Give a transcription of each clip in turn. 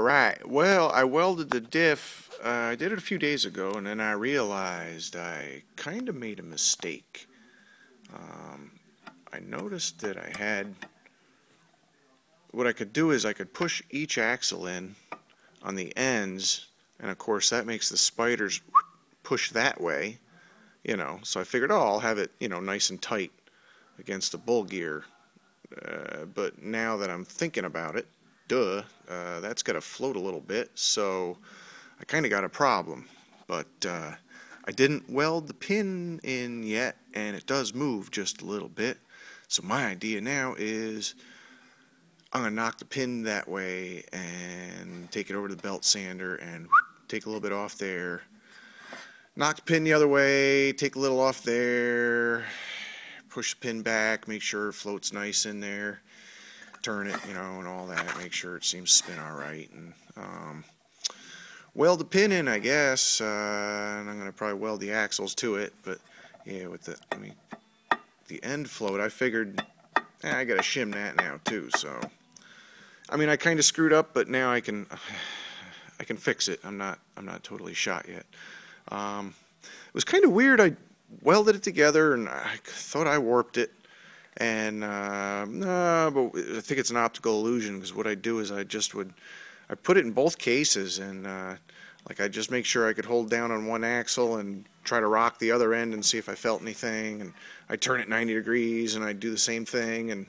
Right. Well, I welded the diff. Uh, I did it a few days ago, and then I realized I kind of made a mistake. Um, I noticed that I had. What I could do is I could push each axle in on the ends, and of course that makes the spiders push that way, you know. So I figured, oh, I'll have it, you know, nice and tight against the bull gear. Uh, but now that I'm thinking about it, duh, uh, that's got to float a little bit, so I kind of got a problem. But uh, I didn't weld the pin in yet, and it does move just a little bit. So my idea now is I'm going to knock the pin that way and take it over to the belt sander and take a little bit off there. Knock the pin the other way, take a little off there, push the pin back, make sure it floats nice in there turn it, you know, and all that. Make sure it seems to spin all right. And um, weld the pin in, I guess. Uh, and I'm going to probably weld the axles to it. But yeah, with the, I mean, the end float, I figured eh, I got to shim that now too. So, I mean, I kind of screwed up, but now I can, I can fix it. I'm not, I'm not totally shot yet. Um, it was kind of weird. I welded it together, and I thought I warped it and uh, no, but I think it's an optical illusion because what I do is I just would I put it in both cases and uh, like I just make sure I could hold down on one axle and try to rock the other end and see if I felt anything. And I turn it 90 degrees and I do the same thing. And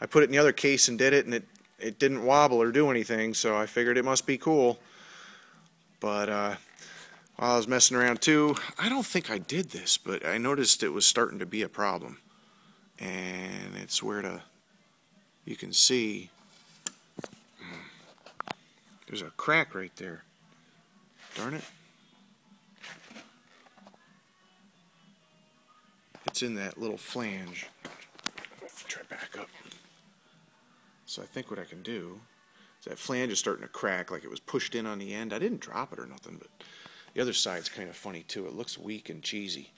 I put it in the other case and did it and it it didn't wobble or do anything so I figured it must be cool. But uh, while I was messing around too I don't think I did this but I noticed it was starting to be a problem. And it's where to you can see there's a crack right there. Darn it. It's in that little flange. Try back up. So I think what I can do is that flange is starting to crack like it was pushed in on the end. I didn't drop it or nothing but the other side's kind of funny too. It looks weak and cheesy.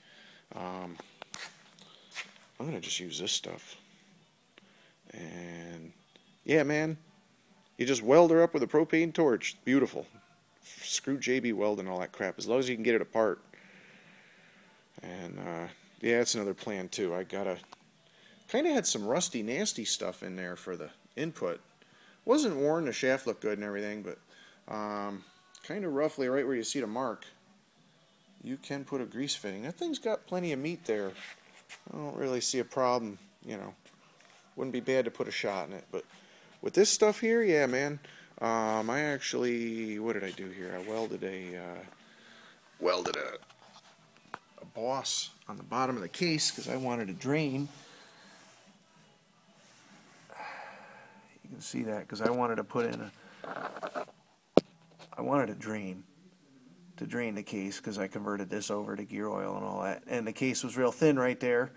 Um, I'm going to just use this stuff. And yeah, man, you just weld her up with a propane torch. Beautiful. Screw JB Weld and all that crap. As long as you can get it apart. And uh, yeah, that's another plan too. I gotta kind of had some rusty, nasty stuff in there for the input. Wasn't worn. The shaft looked good and everything, but um, kind of roughly right where you see the mark, you can put a grease fitting. That thing's got plenty of meat there. I don't really see a problem, you know. Wouldn't be bad to put a shot in it, but with this stuff here, yeah, man. Um, I actually, what did I do here? I welded a, uh, welded a, a boss on the bottom of the case because I wanted to drain. You can see that because I wanted to put in a, I wanted to drain to drain the case because I converted this over to gear oil and all that. And the case was real thin right there.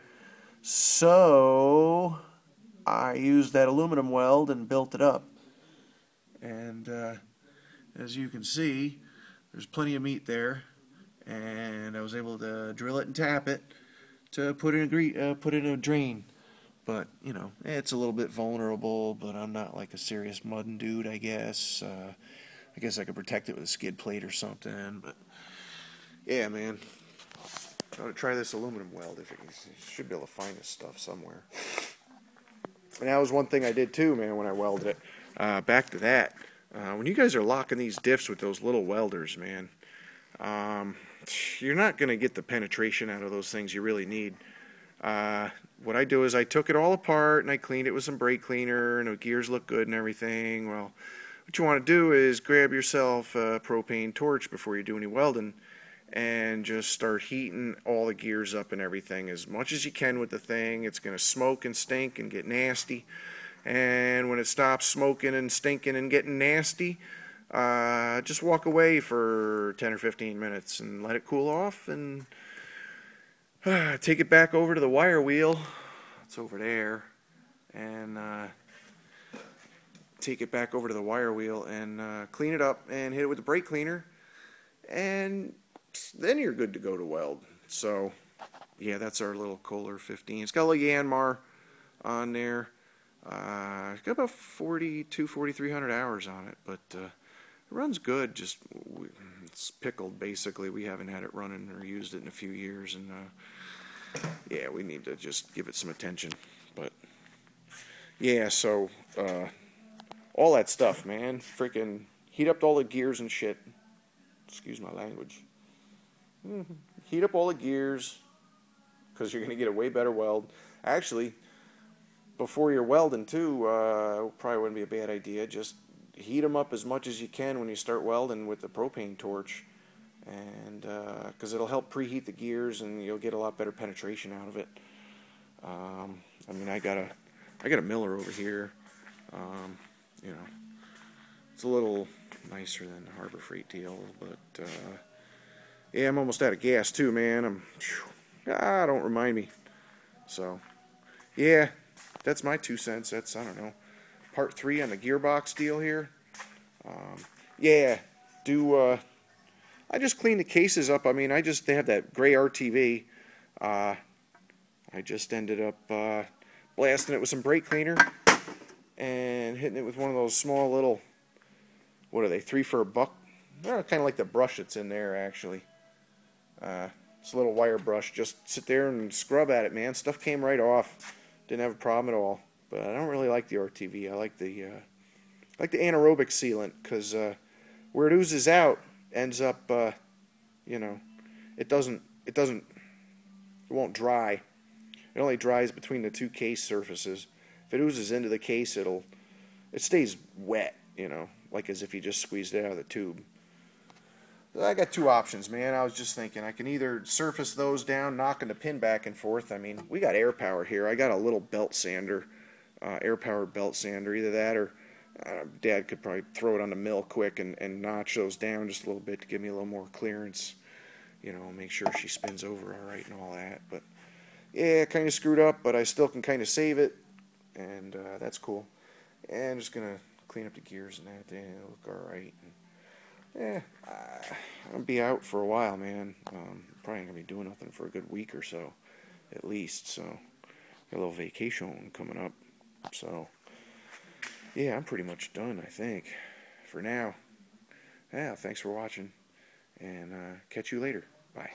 So I used that aluminum weld and built it up. And uh, as you can see, there's plenty of meat there. And I was able to drill it and tap it to put in a, uh, put in a drain. But, you know, it's a little bit vulnerable, but I'm not like a serious mudding dude, I guess. Uh, I guess I could protect it with a skid plate or something, but yeah, man. I ought to try this aluminum weld if it should be able to find this stuff somewhere. And that was one thing I did too, man, when I welded it. Uh, back to that. Uh, when you guys are locking these diffs with those little welders, man, um, you're not going to get the penetration out of those things you really need. Uh, what I do is I took it all apart and I cleaned it with some brake cleaner and the gears look good and everything. Well, what you want to do is grab yourself a propane torch before you do any welding and just start heating all the gears up and everything as much as you can with the thing. It's going to smoke and stink and get nasty. And when it stops smoking and stinking and getting nasty, uh, just walk away for 10 or 15 minutes and let it cool off and uh, take it back over to the wire wheel. It's over there. And uh, take it back over to the wire wheel and uh, clean it up and hit it with the brake cleaner and then you're good to go to weld. So yeah, that's our little Kohler 15. It's got a little Yanmar on there. Uh, it's got about 42, 4,300 hours on it, but uh, runs good. Just it's pickled basically. We haven't had it running or used it in a few years, and uh, yeah, we need to just give it some attention. But yeah, so uh, all that stuff, man. Freaking heat up all the gears and shit. Excuse my language. Mm-hmm. Heat up all the gears because you're going to get a way better weld. Actually, before you're welding too, uh, probably wouldn't be a bad idea. Just heat them up as much as you can when you start welding with the propane torch, and because uh, it'll help preheat the gears and you'll get a lot better penetration out of it. Um, I mean, I got a, I got a Miller over here. Um, you know, it's a little nicer than Harbor Freight deal, but uh, yeah, I'm almost out of gas too, man. I'm, ah, don't remind me. So, yeah, that's my two cents. That's I don't know, part three on the gearbox deal here. Um, yeah, do uh, I just clean the cases up? I mean, I just they have that gray RTV. Uh, I just ended up uh, blasting it with some brake cleaner and hitting it with one of those small little, what are they, three for a buck? They're kind of like the brush that's in there, actually. Uh, it's a little wire brush. Just sit there and scrub at it, man. Stuff came right off. Didn't have a problem at all. But I don't really like the RTV. I like the, uh, like the anaerobic sealant because uh, where it oozes out ends up, uh, you know, it doesn't, it doesn't, it won't dry. It only dries between the two case surfaces If it oozes into the case, it'll it stays wet, you know, like as if you just squeezed it out of the tube. I got two options, man. I was just thinking I can either surface those down, knocking the pin back and forth. I mean, we got air power here. I got a little belt sander, uh, air power belt sander, either that or uh, Dad could probably throw it on the mill quick and, and notch those down just a little bit to give me a little more clearance. You know, make sure she spins over all right and all that. But yeah, kind of screwed up, but I still can kind of save it and uh, that's cool. And I'm just gonna clean up the gears and that, it'll look all right. And, yeah, gonna be out for a while, man. Um, probably ain't gonna be doing nothing for a good week or so, at least. So, got a little vacation coming up. So, yeah, I'm pretty much done, I think, for now. Yeah, thanks for watching, and uh, catch you later. Bye.